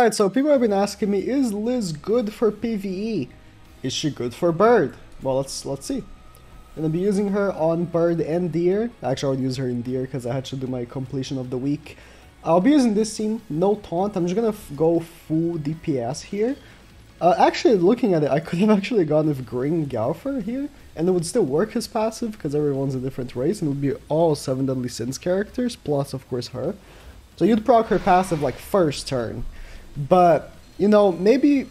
Alright, so people have been asking me, is Liz good for PvE? Is she good for Bird? Well, let's let's see. I'm gonna be using her on Bird and Deer. Actually, I'll use her in Deer because I had to do my completion of the week. I'll be using this team, no taunt. I'm just gonna go full DPS here. Uh, actually, looking at it, I could have actually gone with Green Gowther here, and it would still work his passive because everyone's a different race, and it would be all Seven Deadly Sins characters plus, of course, her. So you'd proc her passive like first turn, but you know maybe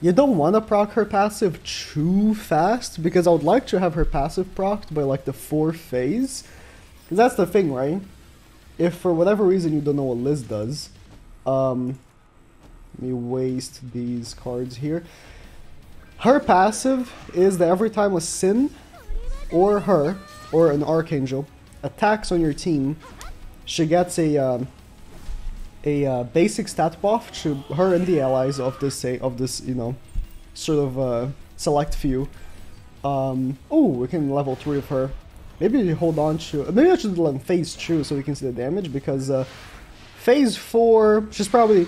you don't want to proc her passive too fast because I would like to have her passive procced by like the fourth phase. Because that's the thing, right? If for whatever reason you don't know what Liz does, um, let me waste these cards here. Her passive is that every time a Sin or her or an Archangel attacks on your team, she gets a um, a uh, basic stat buff to her and the allies of this say of this you know sort of uh, select few. Um, oh, we can level three of her. Maybe hold on to maybe I should let phase two so we can see the damage because uh, phase four she's probably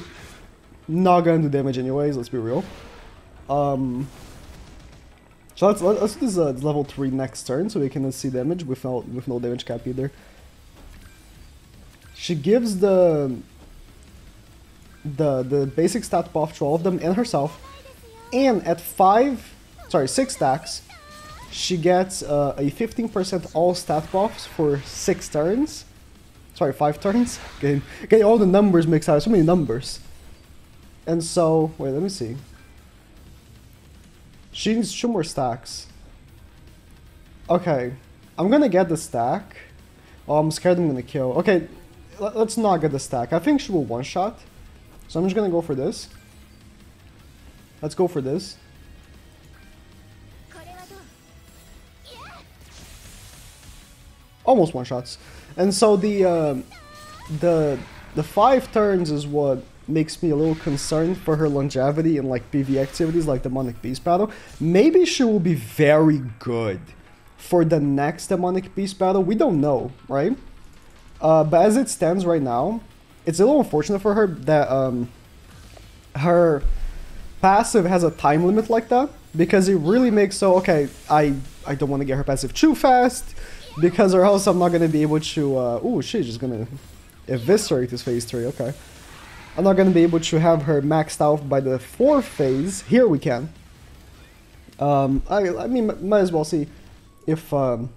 not gonna do damage anyways. Let's be real. Um, so let's let's do this uh, level three next turn so we can see damage without with no damage cap either. She gives the the the basic stat buff to all of them and herself. And at five, sorry, six stacks, she gets uh, a 15% all stat buffs for six turns. Sorry, five turns. Getting, getting all the numbers mixed out. So many numbers. And so, wait, let me see. She needs two more stacks. Okay, I'm gonna get the stack. Oh, I'm scared I'm gonna kill. Okay, let's not get the stack. I think she will one-shot. So I'm just gonna go for this. Let's go for this. Almost one shots. And so the uh, the the five turns is what makes me a little concerned for her longevity in like PV activities like Demonic Beast battle. Maybe she will be very good for the next Demonic Beast battle. We don't know, right? Uh, but as it stands right now, it's a little unfortunate for her that um, her passive has a time limit like that because it really makes so okay I I don't want to get her passive too fast because or else I'm not gonna be able to uh, oh she's just gonna eviscerate this phase three okay. I'm not gonna be able to have her maxed out by the fourth phase. Here we can. Um I I mean might as well see if um,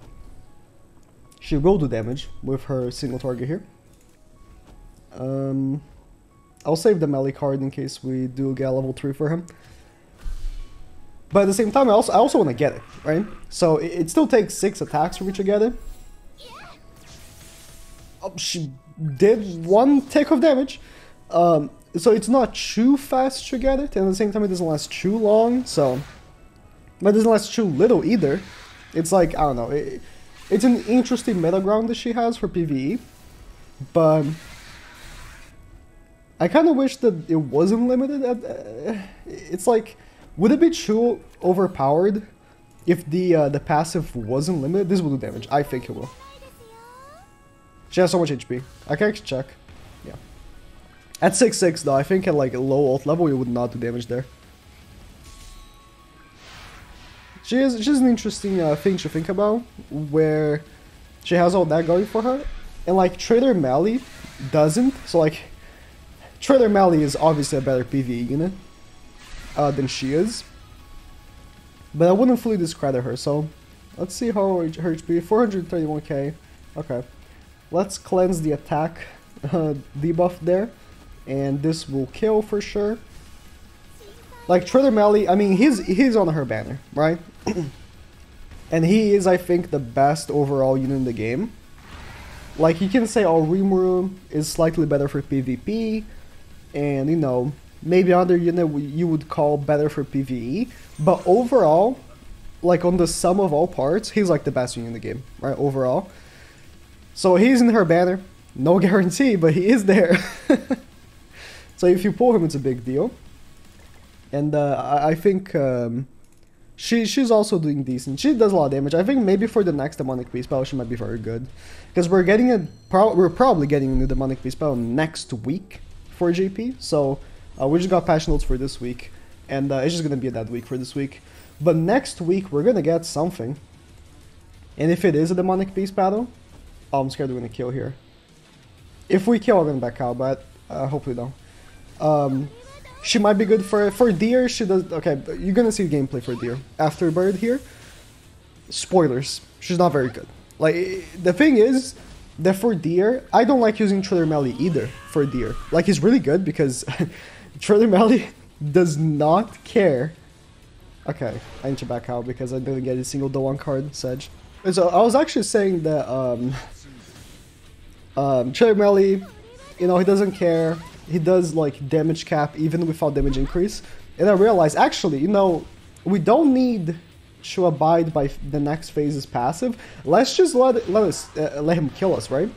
she will do damage with her single target here um I'll save the melee card in case we do get level 3 for him. But at the same time, I also, I also want to get it, right? So it, it, still takes 6 attacks for me to get it. Oh, she did one tick of damage. Um, so it's not too fast to get it, and at the same time it doesn't last too long, so... But it doesn't last too little either. It's like, I don't know, it, it's an interesting meta ground that she has for PvE, but I kind of wish that it wasn't limited. At, uh, it's like, would it be too overpowered if the uh, the passive wasn't limited? This will do damage. I think it will. She has so much HP. I can actually check. Yeah. At 6-6 though, I think at like a low ult level you would not do damage there. She is she's an interesting uh, thing to think about, where she has all that going for her, and like Traitor Meli doesn't. So like Traitor Meli is obviously a better PvE unit uh, than she is. But I wouldn't fully discredit her, so let's see how her HP. 431k. Okay. Let's cleanse the attack uh, debuff there. And this will kill for sure. Like Traitor Meli, I mean, he's, he's on her banner, right? and he is, I think, the best overall unit in the game. Like, you can say, oh, Rimuru is slightly better for PvP, and you know maybe other unit you would call better for PVE, but overall, like on the sum of all parts, he's like the best unit in the game, right? Overall, so he's in her banner, no guarantee, but he is there. so if you pull him, it's a big deal, and uh, I, I think. Um, she she's also doing decent. She does a lot of damage. I think maybe for the next demonic beast spell she might be very good, because we're getting a pro we're probably getting a new demonic beast spell next week for JP. So uh, we just got patch notes for this week, and uh, it's just gonna be a dead week for this week. But next week we're gonna get something, and if it is a demonic beast battle, oh, I'm scared we're gonna kill here. If we kill, I'm gonna back out, but uh, hopefully don't. Um, she might be good for for deer. She does okay. You're gonna see gameplay for deer after bird here. Spoilers. She's not very good. Like the thing is that for deer, I don't like using Traitor Meli either for deer. Like he's really good because Traitor Meli does not care. Okay, I need to back out because I didn't get a single Doan card, Sedge. So I was actually saying that um, um, Traitor Meli, you know, he doesn't care. He does like damage cap even without damage increase. And I realized actually, you know, we don't need to abide by the next phase's passive. Let's just let let us uh, let him kill us, right?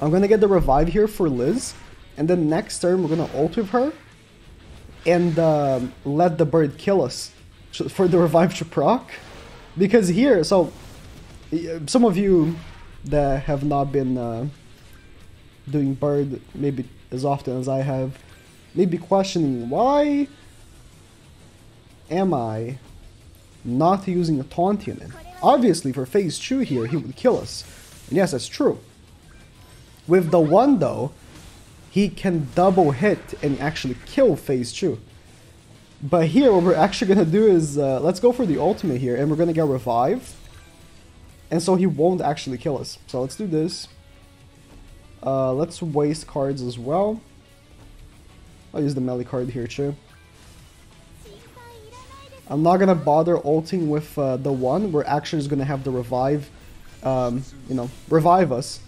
I'm gonna get the revive here for Liz, and then next turn we're gonna ult with her, and uh, let the bird kill us for the revive to proc. Because here, so some of you that have not been uh, doing bird maybe as often as I have, may be questioning why am I not using a taunt unit. Obviously, for phase 2 here, he would kill us. And yes, that's true. With the 1 though, he can double hit and actually kill phase 2. But here, what we're actually going to do is, uh, let's go for the ultimate here, and we're going to get revive. And so he won't actually kill us. So let's do this. Uh, let's waste cards as well. I'll use the melee card here too. I'm not gonna bother ulting with uh, the one. We're actually just gonna have the revive, um, you know, revive us.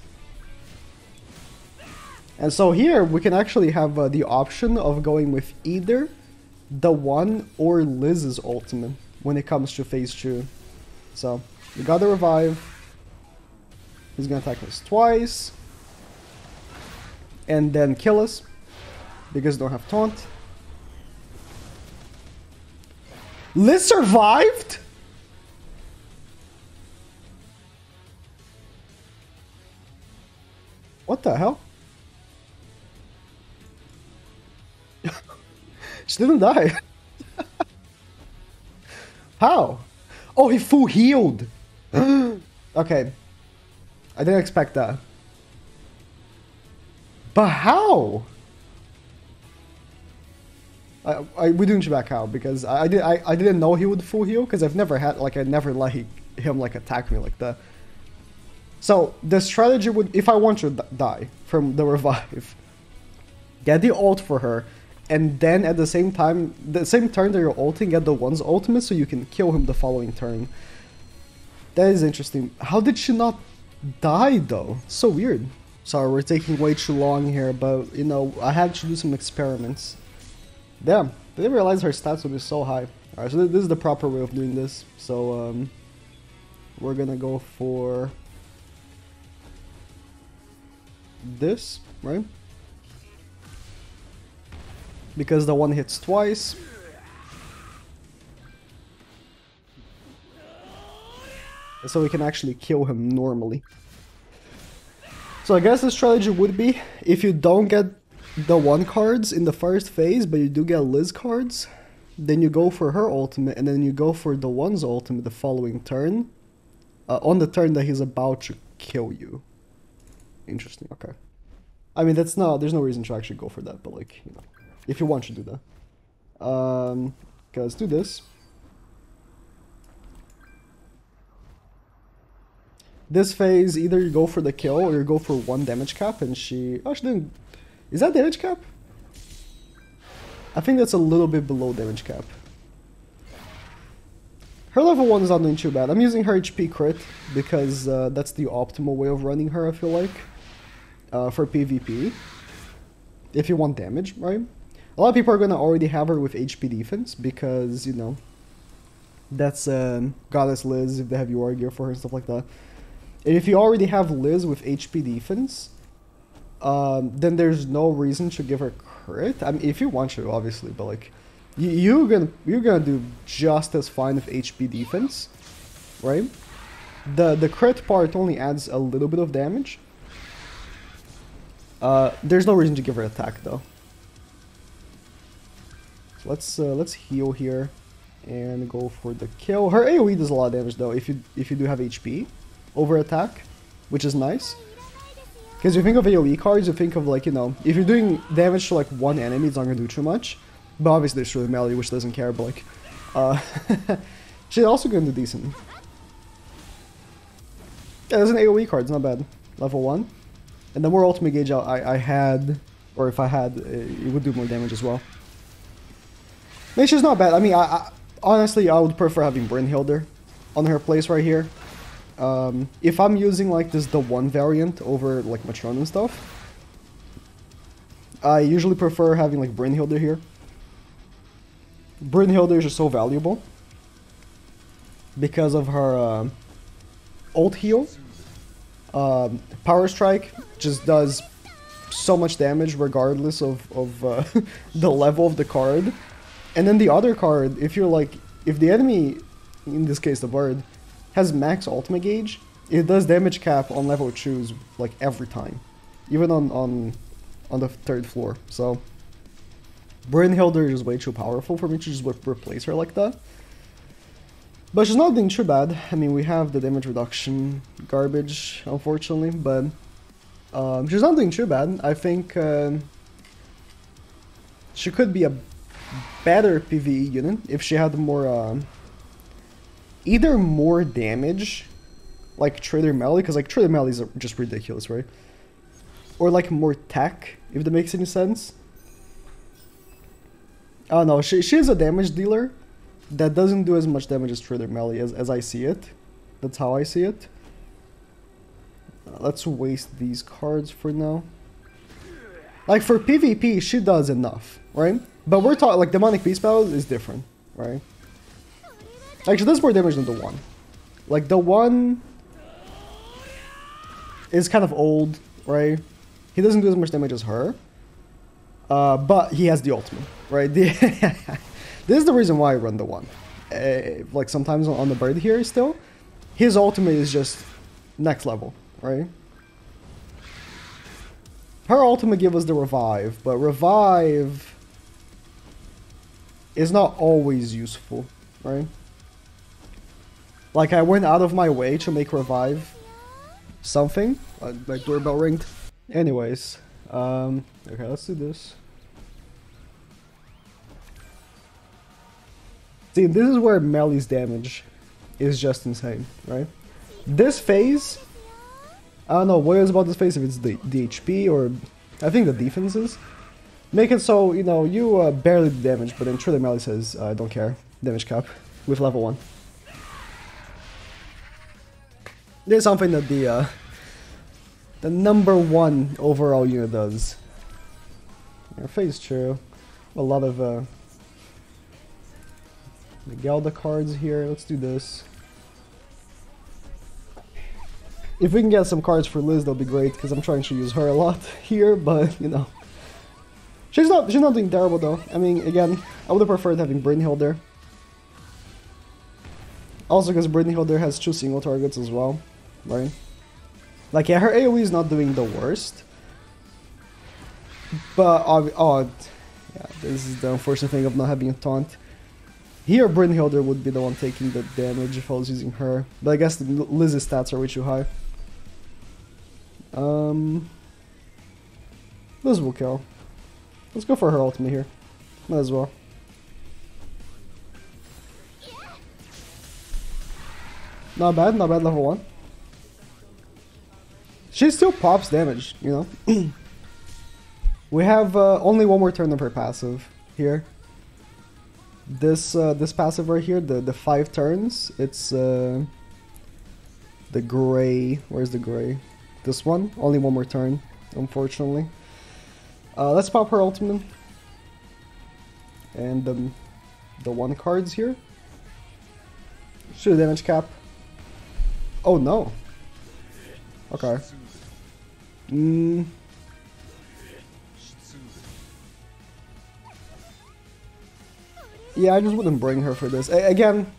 And so here we can actually have uh, the option of going with either the one or Liz's ultimate when it comes to phase two. So we got the revive. He's gonna attack us twice. And then kill us because don't have taunt. Liz survived? What the hell? she didn't die. How? Oh, he full healed. okay. I didn't expect that. But how? I, I we didn't back out because I, I did I, I didn't know he would full heal because I've never had like I never let he, him like attack me like that. So the strategy would if I want to die from the revive, get the ult for her, and then at the same time the same turn that you're ulting get the one's ultimate so you can kill him the following turn. That is interesting. How did she not die though? So weird. Sorry, we're taking way too long here, but you know I had to do some experiments. Damn, I didn't realize her stats would be so high. Alright, so this is the proper way of doing this. So, um, we're gonna go for this, right? Because the one hits twice. So we can actually kill him normally. So I guess the strategy would be, if you don't get the one cards in the first phase, but you do get Liz cards, then you go for her ultimate, and then you go for the one's ultimate the following turn, uh, on the turn that he's about to kill you. Interesting, okay. I mean, that's not, there's no reason to actually go for that, but like, you know, if you want to do that. Um, okay, let's do this. This phase, either you go for the kill or you go for one damage cap, and she... Oh, she didn't is that damage cap? I think that's a little bit below damage cap. Her level 1 is not doing too bad. I'm using her HP crit because uh, that's the optimal way of running her, I feel like. Uh, for PvP. If you want damage, right? A lot of people are going to already have her with HP defense because, you know, that's um, Goddess Liz if they have your gear for her and stuff like that. If you already have Liz with HP defense, um, then there's no reason to give her crit. I mean, if you want to, obviously, but like, you, you're gonna you're gonna do just as fine with HP defense, right? The the crit part only adds a little bit of damage. Uh, there's no reason to give her attack though. So let's uh, let's heal here and go for the kill. Her AOE does a lot of damage though if you if you do have HP over attack, which is nice. Because you think of AoE cards, you think of like, you know, if you're doing damage to like one enemy, it's not gonna do too much. But obviously there's Shrew Melody, which doesn't care, but like, uh, she's also gonna do decent. Yeah, there's an AoE card, it's not bad. Level 1. And the more ultimate gauge I, I had, or if I had, it would do more damage as well. Just not bad. I mean, I, I honestly, I would prefer having Brynhilde on her place right here. Um, if I'm using like this the one variant over like Matron and stuff, I usually prefer having like Brynhilde here. Brynhilde is just so valuable because of her uh, ult heal. Um, Power Strike just does so much damage regardless of, of uh, the level of the card. And then the other card, if you're like, if the enemy, in this case the bird, has max ultimate gauge, it does damage cap on level 2s like every time. Even on, on, on the third floor. So, Brynhilde is way too powerful for me to just replace her like that. But she's not doing too bad. I mean, we have the damage reduction garbage, unfortunately, but um, she's not doing too bad. I think uh, she could be a better PvE unit if she had more... Uh, either more damage, like Traitor Meli, because like Traitor Melis are just ridiculous, right? Or like more tech, if that makes any sense. Oh no, she, she is a damage dealer that doesn't do as much damage as Traitor Meli as, as I see it. That's how I see it. Uh, let's waste these cards for now. Like for PvP, she does enough, right? But we're talking like demonic beast battle is different, right? Actually, does more damage than the one. Like, the one is kind of old, right? He doesn't do as much damage as her. Uh, but he has the ultimate, right? The this is the reason why I run the one. Uh, like, sometimes on the bird here still, his ultimate is just next level, right? Her ultimate give us the revive, but revive is not always useful, right? Like I went out of my way to make revive something. Uh, my doorbell ringed. Anyways, um, okay, let's do this. See, this is where Melly's damage is just insane, right? This phase, I don't know what is about this phase, if it's the, the HP or I think the defenses. Make it so, you know, you uh, barely damage, but then Traitor Meli says, I uh, don't care, damage cap with level 1. This is something that the uh, the number one overall unit does. Yeah, phase true. A lot of uh, the Gelda cards here. Let's do this. If we can get some cards for Liz, that'll be great because I'm trying to use her a lot here. But you know, she's not she's not doing terrible though. I mean, again, I would have preferred having Brynhilde. Also, because Brynhilde has two single targets as well right? Like, yeah, her AoE is not doing the worst. But, oh, yeah, this is the unfortunate thing of not having a taunt. Here, Brynhilde would be the one taking the damage if I was using her. But I guess Liz's stats are way too high. Um, Liz will kill. Let's go for her ultimate here. Might as well. Not bad, not bad level 1. She still pops damage, you know? we have uh, only one more turn of her passive here. This uh, this passive right here, the, the five turns, it's uh, the gray. Where's the gray? This one? Only one more turn, unfortunately. Uh, let's pop her ultimate. And um, the one cards here. Should damage cap. Oh no. Okay. Mm. Yeah, I just wouldn't bring her for this. A again,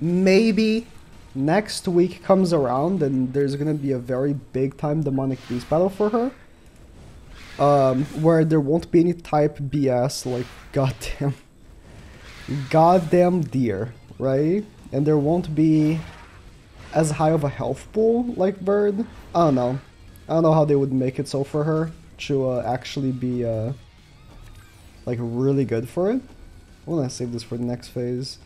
maybe next week comes around and there's gonna be a very big time demonic beast battle for her. um, where there won't be any type BS like goddamn, goddamn deer, right? And there won't be as high of a health pool like Bird. I don't know. I don't know how they would make it so for her to uh, actually be uh, like really good for it. I want to save this for the next phase.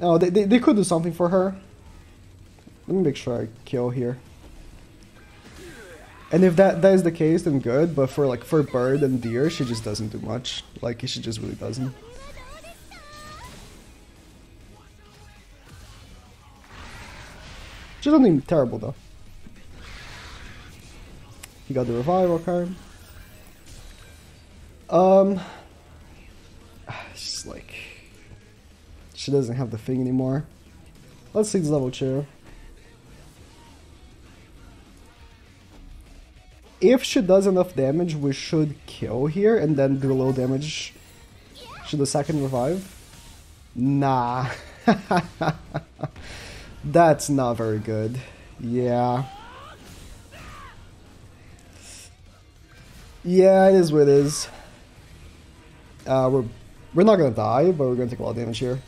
Oh, they, they, they could do something for her. Let me make sure I kill here. And if that, that is the case, then good. But for like for bird and deer, she just doesn't do much. Like she just really doesn't. She doesn't even terrible though. He got the revival card. Um, she's like, she doesn't have the thing anymore. Let's see this level two. If she does enough damage, we should kill here and then do little damage. Should the second revive? Nah. That's not very good. Yeah. Yeah, it is what it is. Uh, we're we're not gonna die, but we're gonna take a lot of damage here.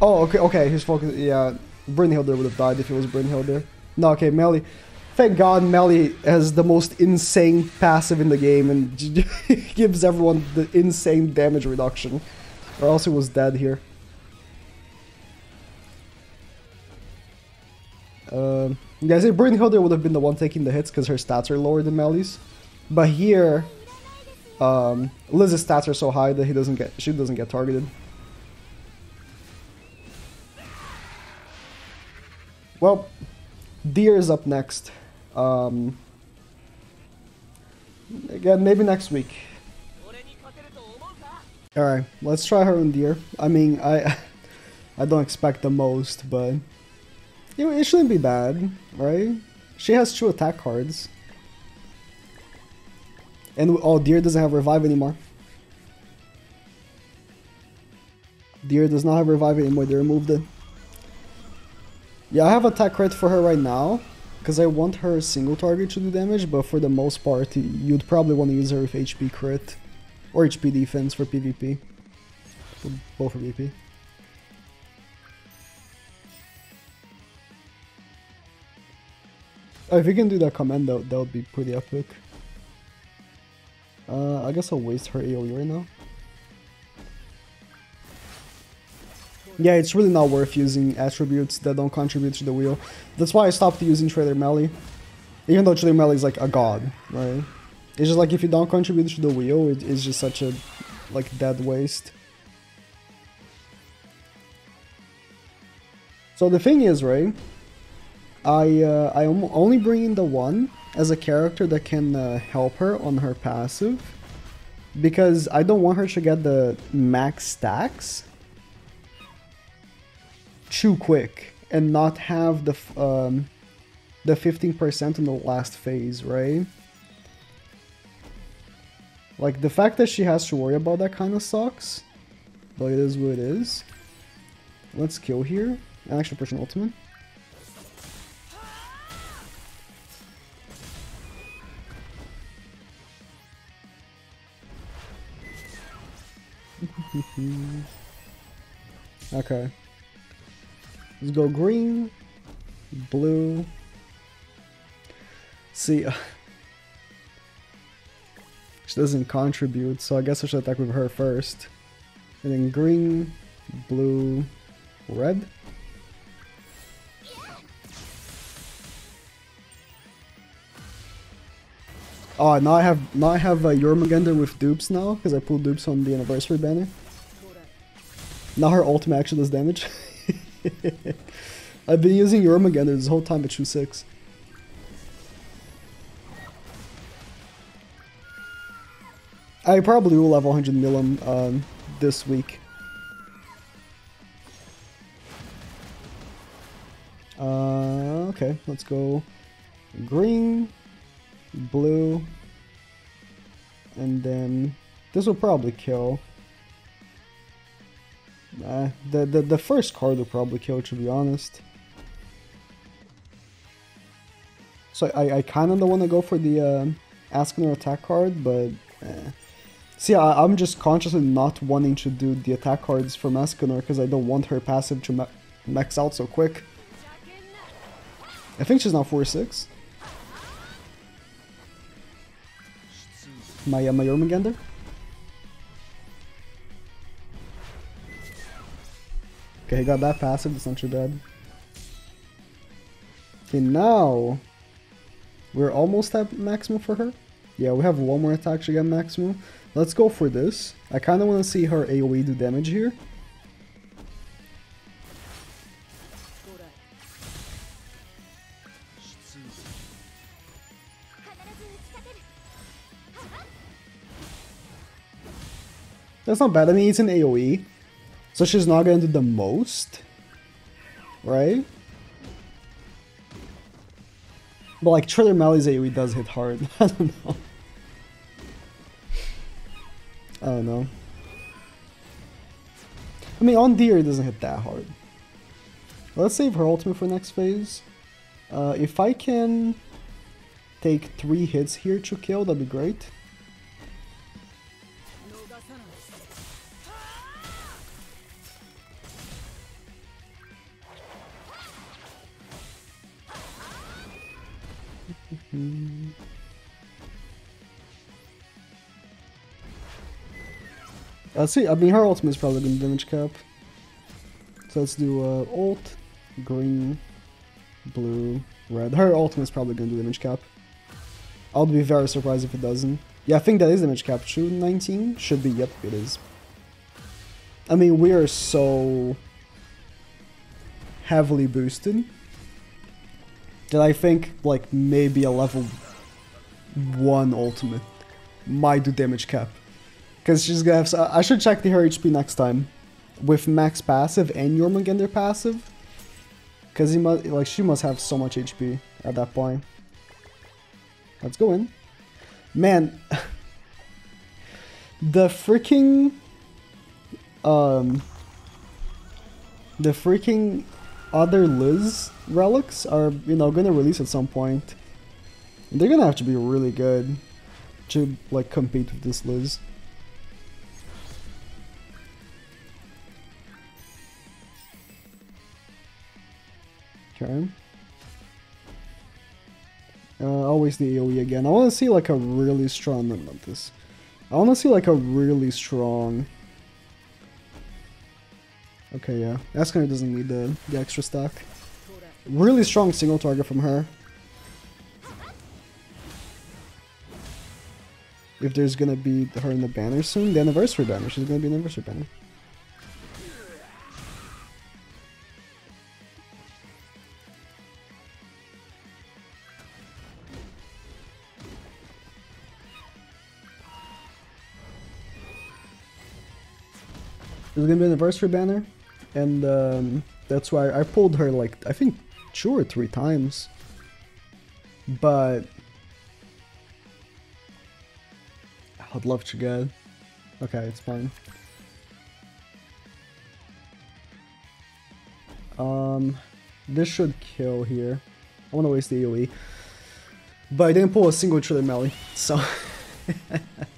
Oh, okay, okay. His focus, yeah. Brynhilder would have died if it was Brynhilder. No, okay, Melly. Thank God Melly has the most insane passive in the game and gives everyone the insane damage reduction. Or else it was dead here. Uh, yeah, I say Brynhilder would have been the one taking the hits because her stats are lower than Melly's. But here, um, Liz's stats are so high that he doesn't get she doesn't get targeted. Well, Deer is up next. Um, again, maybe next week. Alright, let's try her on Deer. I mean, I I don't expect the most, but it shouldn't be bad, right? She has two attack cards. And oh, Deer doesn't have revive anymore. Deer does not have revive anymore, they removed it. Yeah, I have attack crit for her right now. Because I want her single target to do damage, but for the most part, you'd probably want to use her with HP crit. Or HP defense for PvP. For both for PvP. If you can do that command, that, that would be pretty epic. Uh, I guess I'll waste her AoE right now. Yeah, it's really not worth using attributes that don't contribute to the wheel. That's why I stopped using Traitor Meli. Even though Traitor Meli is like a god, right? It's just like if you don't contribute to the wheel, it, it's just such a like dead waste. So the thing is, right? I uh, I am only bringing the one as a character that can uh, help her on her passive because I don't want her to get the max stacks too quick and not have the um, the 15% in the last phase, right? Like, the fact that she has to worry about that kind of sucks, but it is what it is. Let's kill here. Actually, push an ultimate. okay. Let's go green, blue. See, she doesn't contribute, so I guess I should attack with her first. And then green, blue, red. Oh, now I have now I have uh, Jormungandr with dupes now because I pulled dupes on the anniversary banner. Now her ultimate actually does damage. I've been using Jormungandr this whole time at 2-6. I probably will level 100 Milim um, this week. Uh, okay, let's go green, blue, and then this will probably kill. Uh, the, the, the first card will probably kill, to be honest. So I, I kind of don't want to go for the uh, attack card, but eh. See, I, am just consciously not wanting to do the attack cards from Escanor because I don't want her passive to ma max out so quick. I think she's now 4-6. My, uh, my. Okay, he got that passive, it's not too bad. Okay, now we're almost at maximum for her. Yeah, we have one more attack to get maximum. Let's go for this. I kind of want to see her AoE do damage here. That's not bad. I mean, it's an AoE. So she's not to do the most. Right? But like Traitor Meli's AoE does hit hard. I don't know. I don't know. I mean, on Deer it doesn't hit that hard. Let's save her ultimate for next phase. Uh, if I can take three hits here to kill, that'd be great. Let's see, I mean her ultimate is probably gonna damage cap. So let's do uh, ult, green, blue, red. Her ultimate is probably gonna do damage cap. I'll be very surprised if it doesn't. Yeah, I think that is damage cap. True, 19? Should be, yep, it is. I mean, we are so heavily boosted that I think, like, maybe a level 1 ultimate might do damage cap. Because she's gonna have. I should check the her HP next time, with max passive and Jormungandr passive. Because he must, like, she must have so much HP at that point. Let's go in. Man, the freaking, um, the freaking other Liz relics are, you know, gonna release at some point. They're gonna have to be really good to, like, compete with this Liz. Okay. Uh, always the AoE again. I want to see like a really strong... No, not this. I want to see like a really strong... Okay, yeah. Escanor doesn't need the, the extra stack. Really strong single target from her. If there's gonna be her in the banner soon, the anniversary banner. She's gonna be an anniversary banner. There's gonna be an anniversary banner, and um, that's why I pulled her like I think two or three times. But I'd love to get. Okay, it's fine. Um, this should kill here. I want to waste the AoE. But I didn't pull a single Traitor Meli, so...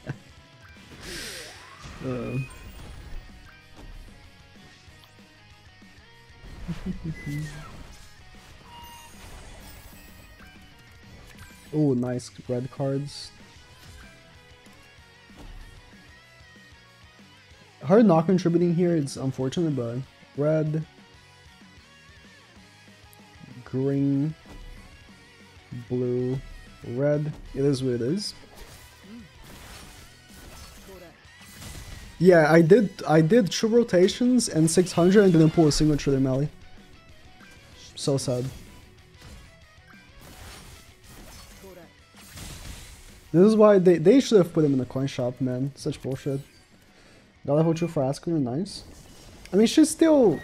nice red cards. Her not contributing here is unfortunate, but red, green, blue, red. It is what it is. Yeah, I did I did two rotations and 600 and didn't pull a single Traitor Meli. So sad. This is why they, they should have put him in the coin shop, man. Such bullshit. Got level 2 for Asking, nice. I mean, she's still...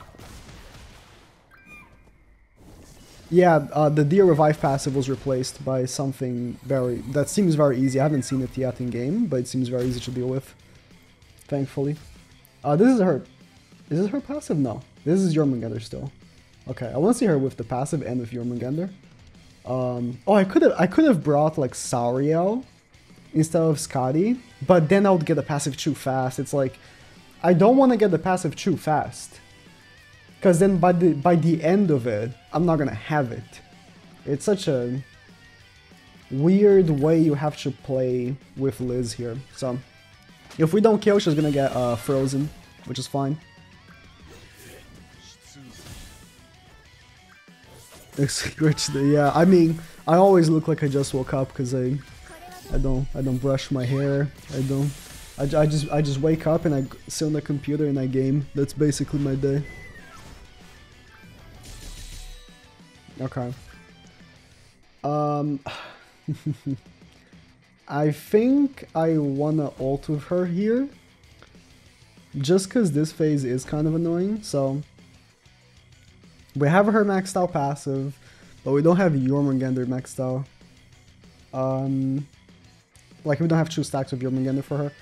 Yeah, uh, the Deer Revive passive was replaced by something very... That seems very easy. I haven't seen it yet in game, but it seems very easy to deal with. Thankfully. Uh, this is her... Is this her passive? No. This is Jormungandr still. Okay, I want to see her with the passive and with Jormungandr. Um, oh, I could have I could have brought like Sariel instead of Skadi, but then I would get the passive too fast. It's like, I don't want to get the passive too fast. Because then by the, by the end of it, I'm not going to have it. It's such a weird way you have to play with Liz here. So, if we don't kill, she's going to get uh, frozen, which is fine. yeah, I mean, I always look like I just woke up because I, I don't, I don't brush my hair. I don't, I, I just, I just wake up and I sit on the computer and I game. That's basically my day. Okay. Um, I think I wanna ult with her here. Just because this phase is kind of annoying, so... We have her maxed out passive, but we don't have Jormungandr maxed out. Um, like, we don't have two stacks of Jormungandr for her.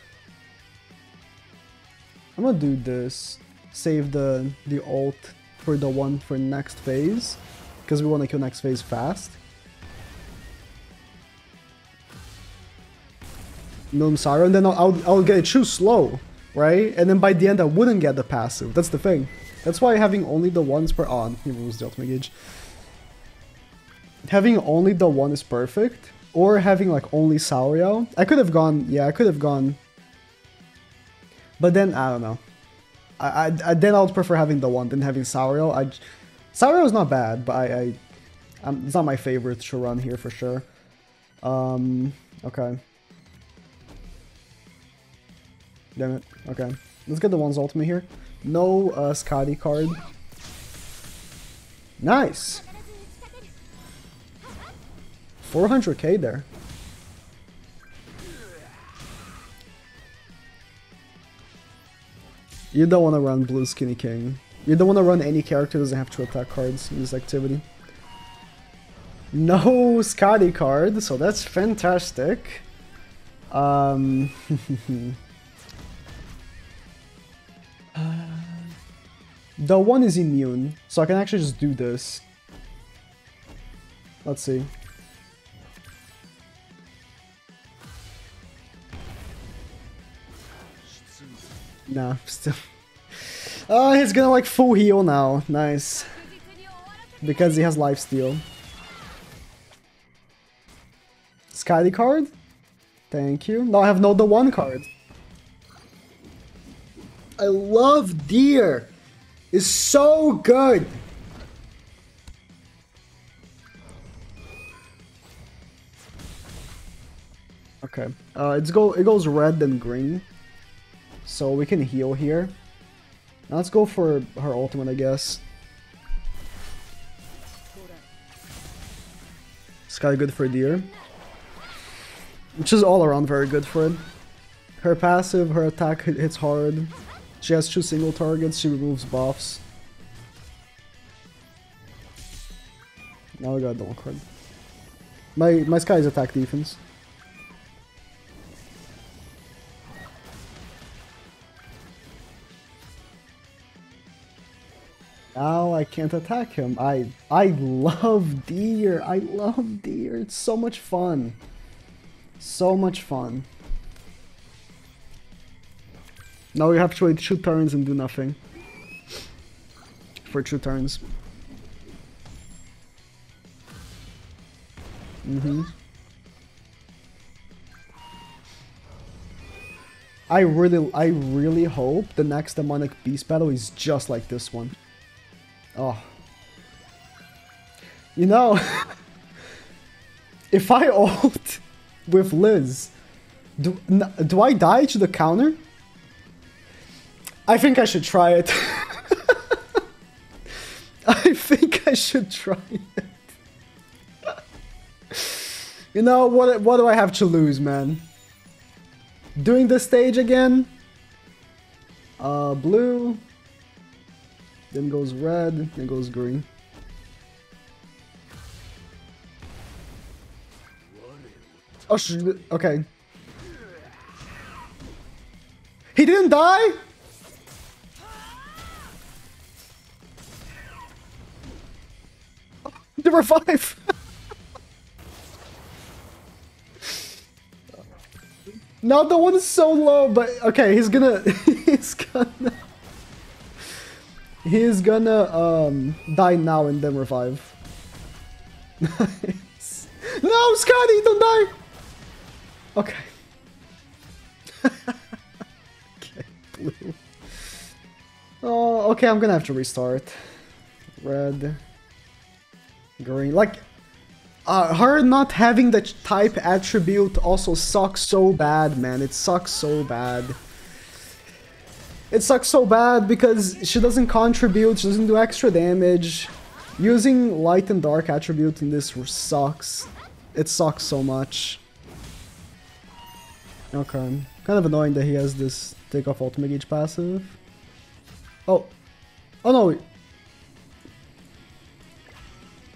I'm gonna do this. Save the, the ult for the one for next phase, because we want to kill next phase fast. No, I'm and then I'll, I'll, I'll get it too slow, right? And then by the end I wouldn't get the passive, that's the thing. That's why having only the ones per on, he removes the ultimate gauge. Having only the one is perfect, or having like only Sariel. I could have gone, yeah, I could have gone. But then, I don't know. I, I, I then I would prefer having the one than having Sariel. I, Sauriel is not bad, but I, I I'm, it's not my favorite to run here for sure. Um, okay. Damn it. Okay. Let's get the one's ultimate here. No uh, Skadi card. Nice! 400k there. You don't want to run Blue Skinny King. You don't want to run any character that doesn't have two attack cards in this activity. No Skadi card, so that's fantastic. Um... The one is immune, so I can actually just do this. Let's see. Nah, still. Oh, he's gonna like full heal now. Nice. Because he has life steal. Skadi card? Thank you. Now I have no the one card. I love deer is so good. Okay, uh, it's go it goes red and green, so we can heal here. Now let's go for her ultimate, I guess. Of good for deer, which is all around very good for it. Her passive, her attack hits hard. She has two single targets, she removes buffs. Now we got the one card. My my Skye is attack defense. Now I can't attack him. I I love deer. I love deer. It's so much fun. So much fun. Now we have to wait two turns and do nothing. For two turns. Mm-hmm. I really, I really hope the next demonic beast battle is just like this one. Oh. You know, if I ult with Liz, do, do I die to the counter? I think I should try it. I think I should try it. you know, what, what do I have to lose, man? Doing the stage again? Uh, blue. Then goes red, then goes green. Oh, okay. He didn't die? to revive. No, the one so low, but okay, he's gonna he's gonna he's gonna um die now and then revive. No, Skadi, don't die. Okay. okay, blue. Oh, okay, I'm gonna have to restart. Red, green, like uh, her not having the type attribute also sucks so bad, man. It sucks so bad. It sucks so bad because she doesn't contribute, she doesn't do extra damage. Using light and dark attribute in this sucks. It sucks so much. Okay. Kind of annoying that he has this take off ultimate gauge passive. Oh. Oh no,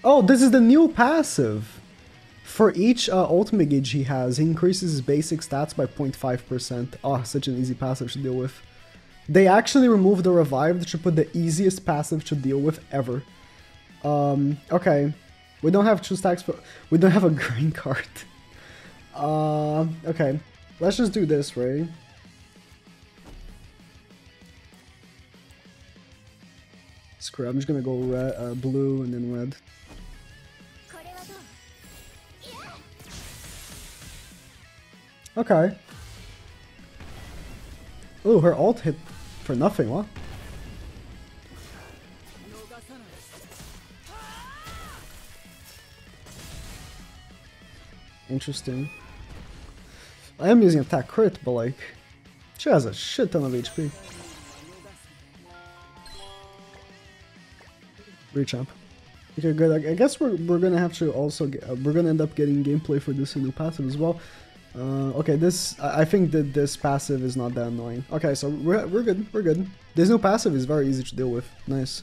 Oh, this is the new passive. For each uh, ultimate gauge he has, he increases his basic stats by 0.5%. Oh, such an easy passive to deal with. They actually removed the revived to put the easiest passive to deal with ever. Um, okay. We don't have two stacks for- we don't have a green card. Uh, okay. Let's just do this, right? Screw I'm just gonna go red, uh, blue and then red. Okay. Ooh, her ult hit for nothing, what? Interesting. I am using attack crit, but like, she has a shit ton of HP. Rechamp. Okay, good. I guess we're, we're gonna have to also get, uh, we're gonna end up getting gameplay for this new passive as well. Uh, okay, this I think that this passive is not that annoying. Okay, so we're we're good. We're good. This new passive is very easy to deal with. Nice.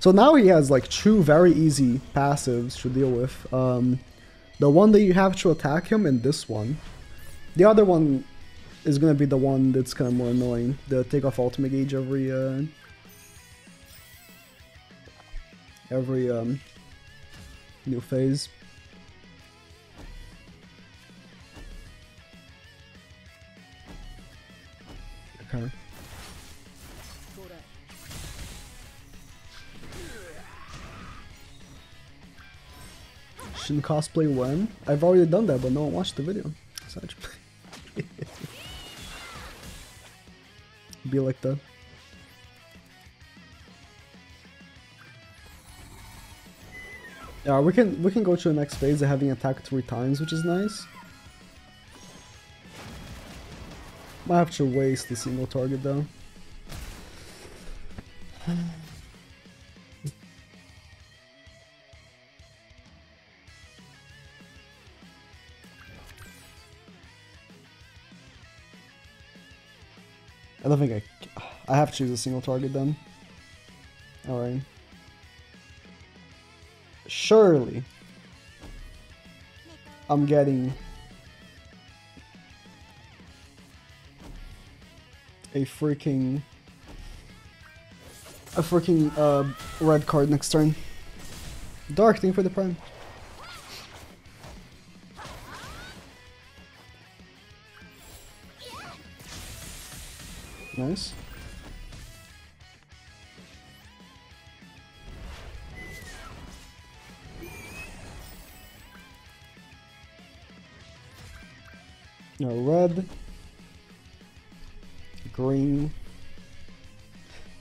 So now he has like two very easy passives to deal with. Um, the one that you have to attack him and this one. The other one is gonna be the one that's kind of more annoying. The take off ultimate gauge every uh, every um, new phase. Shouldn't cosplay when? I've already done that, but no one watched the video. Such. Be like that. Yeah, we can we can go to the next phase of having attacked three times, which is nice. Might have to waste the single target though. I don't think I... I have to choose a single target then. Alright. Surely. I'm getting... A freaking... A freaking uh, red card next turn. Dark thing for the prime.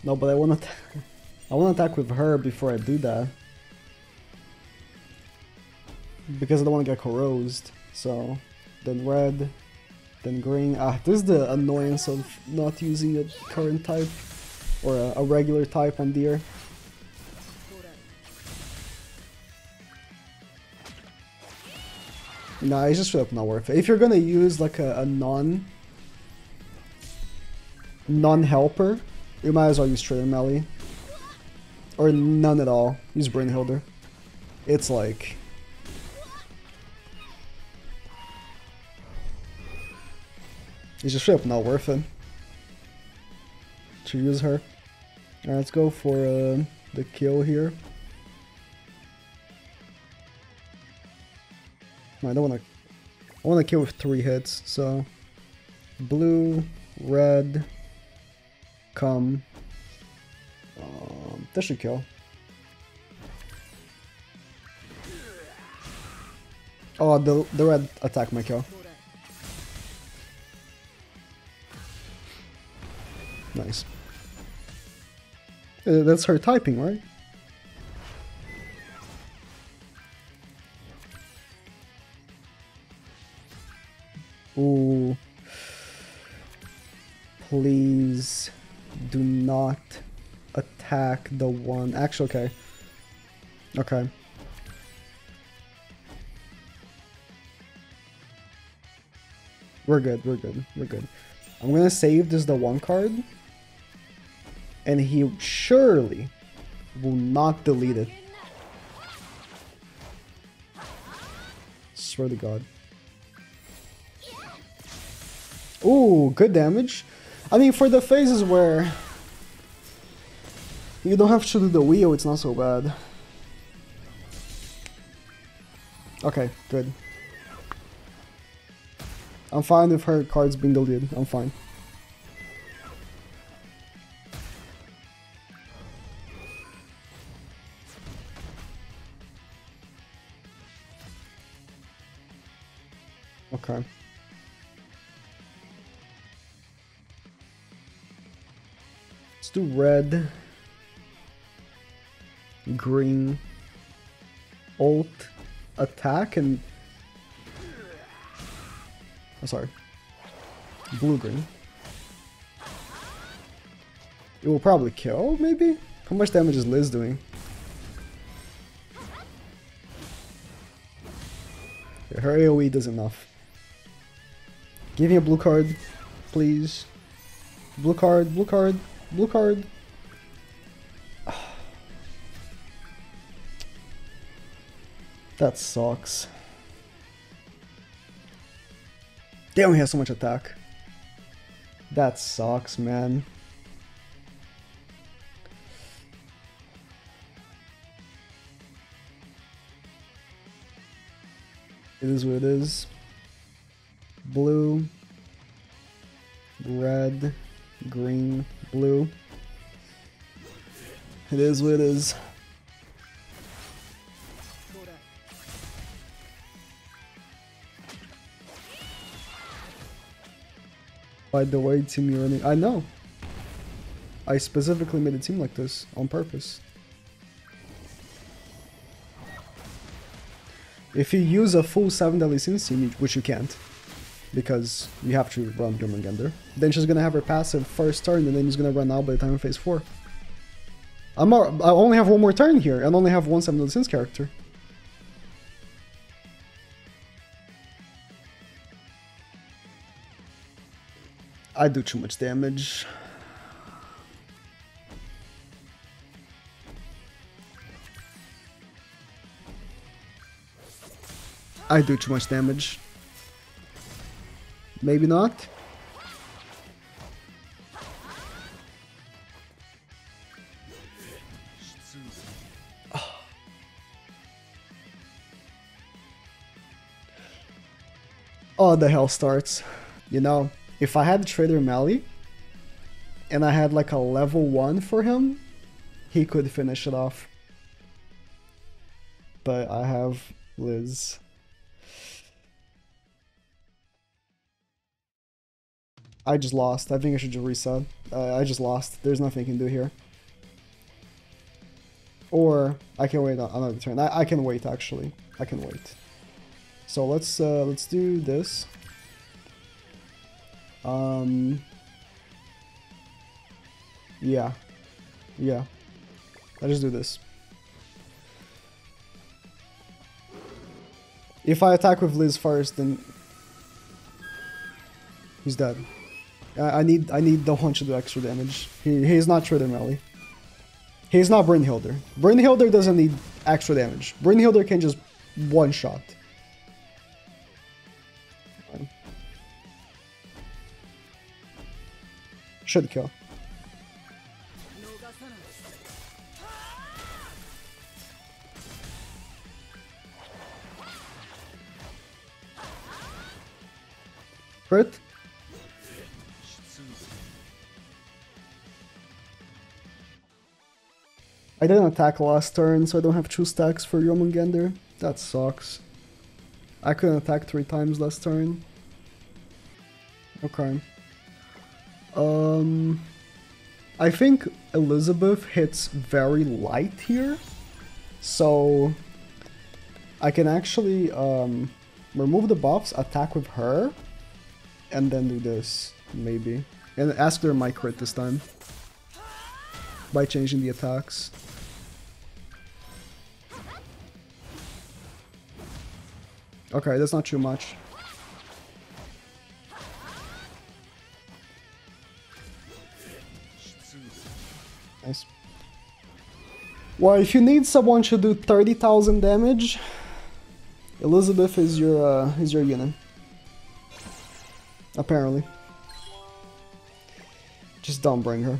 No, but I want to... I want to attack with her before I do that. Because I don't want to get corrosed. So, then red, then green. Ah, this is the annoyance of not using a current type or a, a regular type on deer. Nah, it's just straight up not worth it. If you're gonna use like a, a non non-helper, you might as well use Traitor Meli. Or none at all. Use Brynhildr. It's like It's just straight up not worth it. To use her. Alright, let's go for uh, the kill here. I don't wanna I wanna kill with three hits, so blue, red, come. Um, that should kill. Oh, the, the red attack my kill. Nice. Uh, that's her typing, right? Ooh. Please not attack the one. Actually, okay. Okay. We're good, we're good, we're good. I'm gonna save this the one card. And he surely will not delete it. Swear to God. Ooh, good damage. I mean, for the phases where you don't have to do the wheel, oh, it's not so bad. Okay, good. I'm fine with her cards being deleted. I'm fine. Okay. Let's do red, green, alt, attack, and... I'm oh, sorry. Blue-green. It will probably kill, maybe? How much damage is Liz doing? Her AoE does enough. Give me a blue card, please. Blue card, blue card, blue card. That sucks. Damn, he has so much attack. That sucks, man. It is what it is. Blue, red, green, blue. It is what it is. By the way, team you're running. I know. I specifically made a team like this on purpose. If you use a full 7 Deadly Sins team, which you can't, because you have to run Jormungandr, then she's gonna have her passive first turn and then he's gonna run out by the time of phase 4. I'm I only have one more turn here and only have one 7 Deadly Sins character. I do too much damage. I do too much damage. Maybe not. Oh, the hell starts. You know, if I had Traitor Meli and I had like a level 1 for him, he could finish it off. But I have Liz. I just lost. I think I should just reset. Uh, I just lost. There's nothing I can do here. Or I can wait another turn. I, I can wait actually. I can wait. So let's uh, let's do this. Um. Yeah. Yeah. I just do this. If I attack with Liz first, then he's dead. I need I need the hunch to do extra damage. He he's not Traitor Meli. He's not Brynhildr. Brynhildr doesn't need extra damage. Brynhildr can just one shot. Should kill. Crit. I didn't attack last turn, so I don't have 2 stacks for Jormungandr. That sucks. I couldn't attack 3 times last turn. Okay. Um, I think Elizabeth hits very light here, so I can actually um, remove the buffs, attack with her, and then do this, maybe. And ask her my crit this time. By changing the attacks. Okay, that's not too much. Well, if you need someone to do 30,000 damage, Elizabeth is your uh, is your unit. Apparently. Just don't bring her.